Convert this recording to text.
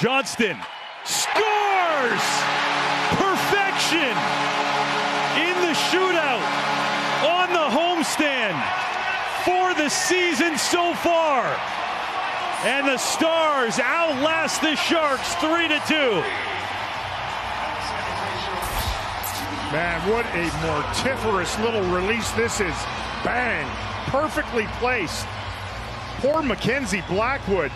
Johnston scores! Perfection in the shootout on the homestand for the season so far. And the Stars outlast the Sharks 3 to 2. Man, what a mortiferous little release this is. Bang! Perfectly placed. Poor Mackenzie Blackwood